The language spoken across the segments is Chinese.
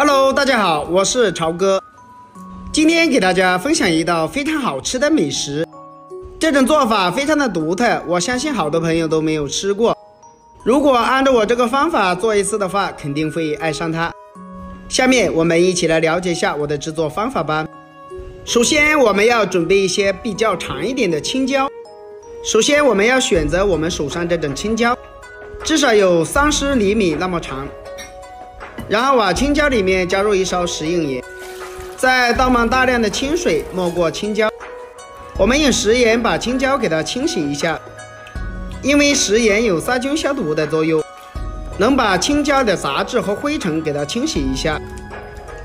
Hello，大家好，我是朝哥。今天给大家分享一道非常好吃的美食，这种做法非常的独特，我相信好多朋友都没有吃过。如果按照我这个方法做一次的话，肯定会爱上它。下面我们一起来了解一下我的制作方法吧。首先，我们要准备一些比较长一点的青椒。首先，我们要选择我们手上这种青椒，至少有三十厘米那么长。然后往青椒里面加入一勺食用盐，再倒满大量的清水没过青椒。我们用食盐把青椒给它清洗一下，因为食盐有杀菌消毒的作用，能把青椒的杂质和灰尘给它清洗一下。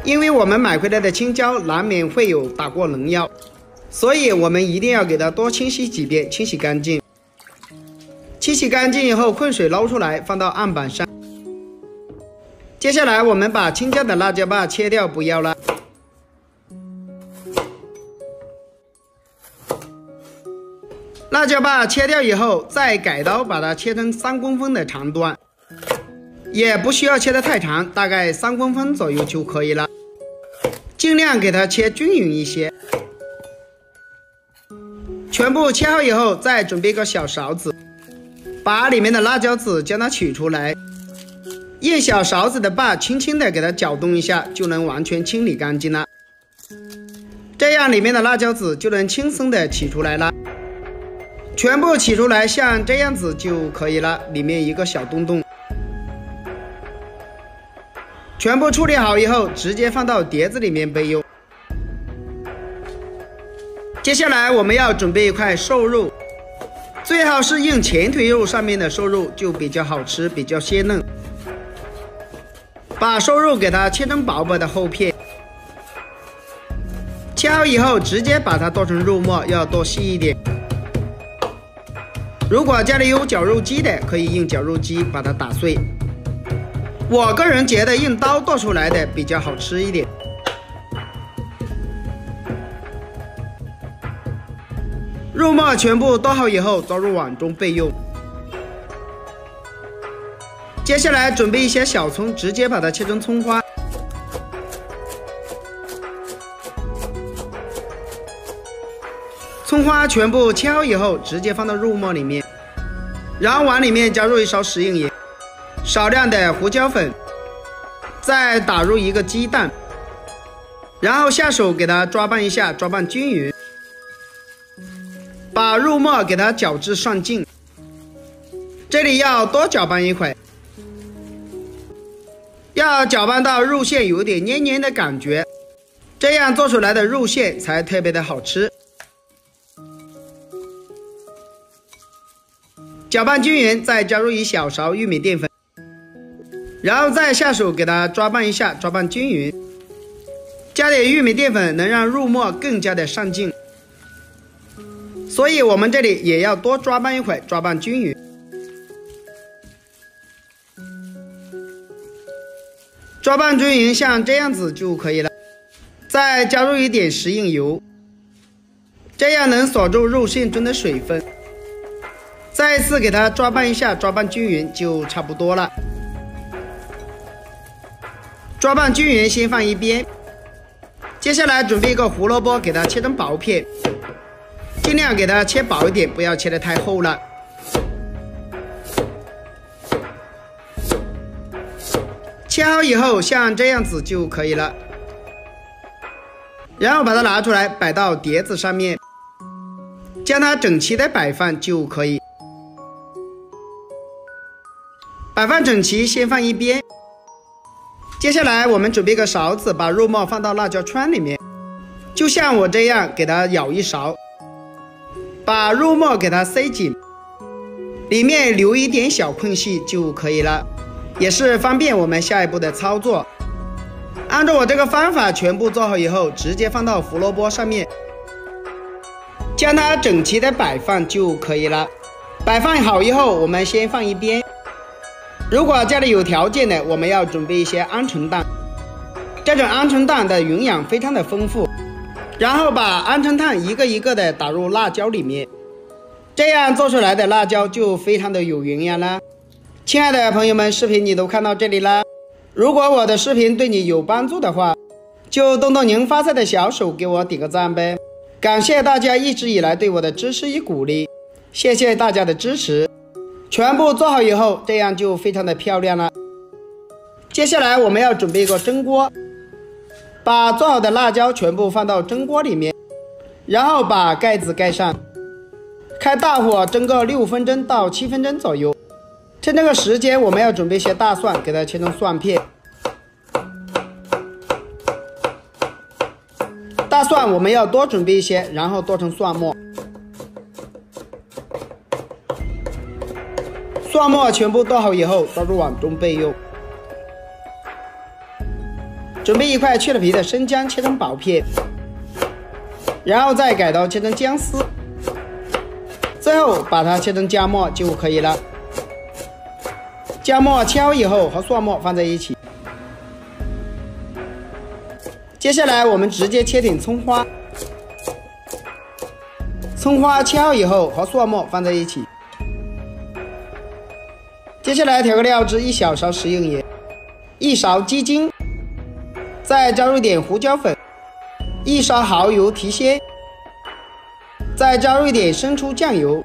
因为我们买回来的青椒难免会有打过农药，所以我们一定要给它多清洗几遍，清洗干净。清洗干净以后，混水捞出来，放到案板上。接下来，我们把青椒的辣椒瓣切掉，不要了。辣椒瓣切掉以后，再改刀把它切成三公分的长段，也不需要切得太长，大概三公分左右就可以了。尽量给它切均匀一些。全部切好以后，再准备个小勺子，把里面的辣椒籽将它取出来。用小勺子的把轻轻的给它搅动一下，就能完全清理干净了。这样里面的辣椒籽就能轻松的取出来了。全部取出来，像这样子就可以了。里面一个小洞洞。全部处理好以后，直接放到碟子里面备用。接下来我们要准备一块瘦肉，最好是用前腿肉上面的瘦肉，就比较好吃，比较鲜嫩。把瘦肉给它切成薄薄的厚片，切好以后直接把它剁成肉末，要剁细一点。如果家里有绞肉机的，可以用绞肉机把它打碎。我个人觉得用刀剁出来的比较好吃一点。肉末全部剁好以后，装入碗中备用。接下来准备一些小葱，直接把它切成葱花。葱花全部切好以后，直接放到肉末里面，然后往里面加入一勺食用盐，少量的胡椒粉，再打入一个鸡蛋，然后下手给它抓拌一下，抓拌均匀，把肉末给它搅至上劲，这里要多搅拌一会。要搅拌到肉馅有点黏黏的感觉，这样做出来的肉馅才特别的好吃。搅拌均匀，再加入一小勺玉米淀粉，然后再下手给它抓拌一下，抓拌均匀。加点玉米淀粉能让肉末更加的上劲，所以我们这里也要多抓拌一会，抓拌均匀。抓拌均匀，像这样子就可以了。再加入一点食用油，这样能锁住肉馅中的水分。再次给它抓拌一下，抓拌均匀就差不多了。抓拌均匀，先放一边。接下来准备一个胡萝卜，给它切成薄片，尽量给它切薄一点，不要切得太厚了。切好以后，像这样子就可以了。然后把它拿出来，摆到碟子上面，将它整齐的摆放就可以。摆放整齐，先放一边。接下来我们准备个勺子，把肉末放到辣椒圈里面，就像我这样，给它舀一勺，把肉末给它塞紧，里面留一点小空隙就可以了。也是方便我们下一步的操作。按照我这个方法全部做好以后，直接放到胡萝卜上面，将它整齐的摆放就可以了。摆放好以后，我们先放一边。如果家里有条件的，我们要准备一些鹌鹑蛋。这种鹌鹑蛋的营养非常的丰富。然后把鹌鹑蛋一个一个的打入辣椒里面，这样做出来的辣椒就非常的有营养了。亲爱的朋友们，视频你都看到这里了，如果我的视频对你有帮助的话，就动动您发财的小手，给我点个赞呗！感谢大家一直以来对我的支持与鼓励，谢谢大家的支持。全部做好以后，这样就非常的漂亮了。接下来我们要准备一个蒸锅，把做好的辣椒全部放到蒸锅里面，然后把盖子盖上，开大火蒸个六分钟到七分钟左右。趁这个时间，我们要准备一些大蒜，给它切成蒜片。大蒜我们要多准备一些，然后剁成蒜末。蒜末全部剁好以后，倒入碗中备用。准备一块去了皮的生姜，切成薄片，然后再改刀切成姜丝，最后把它切成姜末就可以了。姜末切好以后，和蒜末放在一起。接下来我们直接切点葱花，葱花切好以后和蒜末放在一起。接下来调个料汁，一小勺食用盐，一勺鸡精，再加入点胡椒粉，一勺蚝油提鲜，再加入一点生抽酱油，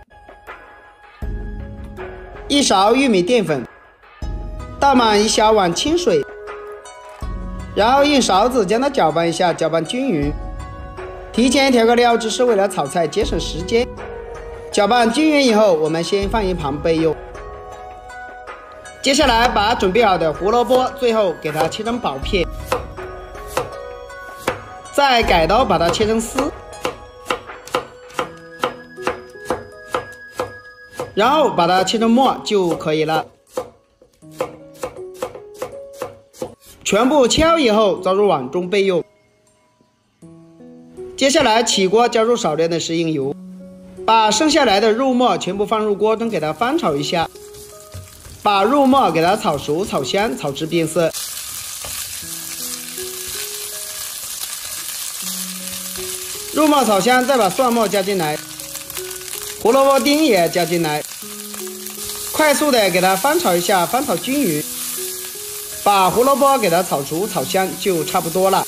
一勺玉米淀粉。倒满一小碗清水，然后用勺子将它搅拌一下，搅拌均匀。提前调个料汁是为了炒菜节省时间。搅拌均匀以后，我们先放一旁备用。接下来把准备好的胡萝卜，最后给它切成薄片，再改刀把它切成丝，然后把它切成末就可以了。全部切好以后，装入碗中备用。接下来起锅，加入少量的食用油，把剩下来的肉末全部放入锅中，给它翻炒一下，把肉末给它炒熟、炒香、炒至变色。肉末炒香，再把蒜末加进来，胡萝卜丁也加进来，快速的给它翻炒一下，翻炒均匀。把胡萝卜给它炒熟、炒香就差不多了。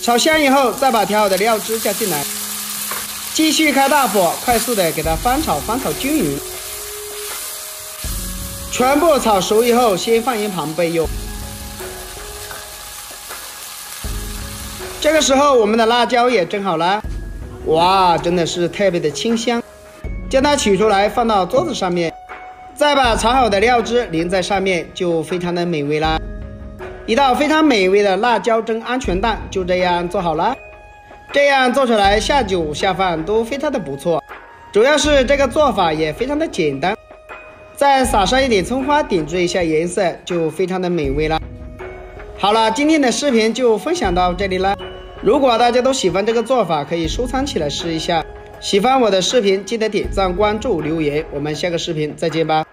炒香以后，再把调好的料汁加进来，继续开大火，快速的给它翻炒、翻炒均匀。全部炒熟以后，先放一旁备用。这个时候，我们的辣椒也蒸好了，哇，真的是特别的清香。将它取出来，放到桌子上面。再把炒好的料汁淋在上面，就非常的美味啦！一道非常美味的辣椒蒸鹌鹑蛋就这样做好了。这样做出来下酒下饭都非常的不错，主要是这个做法也非常的简单，再撒上一点葱花，点缀一下颜色，就非常的美味了。好了，今天的视频就分享到这里了。如果大家都喜欢这个做法，可以收藏起来试一下。喜欢我的视频，记得点赞、关注、留言。我们下个视频再见吧。